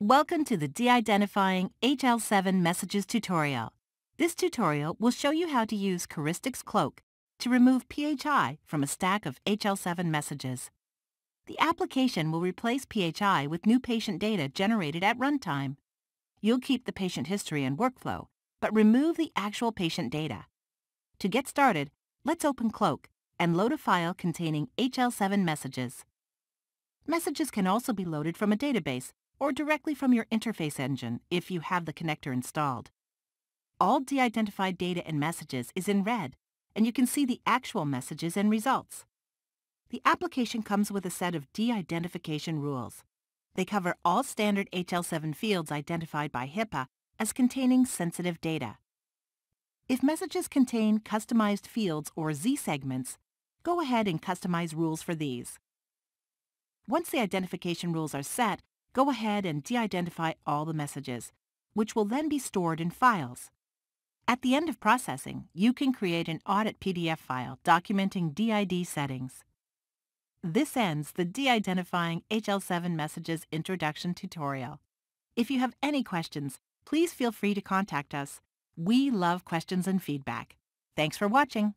Welcome to the de-identifying HL7 messages tutorial. This tutorial will show you how to use Caristix Cloak to remove PHI from a stack of HL7 messages. The application will replace PHI with new patient data generated at runtime. You'll keep the patient history and workflow, but remove the actual patient data. To get started, let's open Cloak and load a file containing HL7 messages. Messages can also be loaded from a database or directly from your interface engine if you have the connector installed. All de-identified data and messages is in red, and you can see the actual messages and results. The application comes with a set of de-identification rules. They cover all standard HL7 fields identified by HIPAA as containing sensitive data. If messages contain customized fields or Z segments, go ahead and customize rules for these. Once the identification rules are set, go ahead and de-identify all the messages, which will then be stored in files. At the end of processing, you can create an audit PDF file documenting DID settings. This ends the de-identifying HL7 messages introduction tutorial. If you have any questions, please feel free to contact us. We love questions and feedback. Thanks for watching.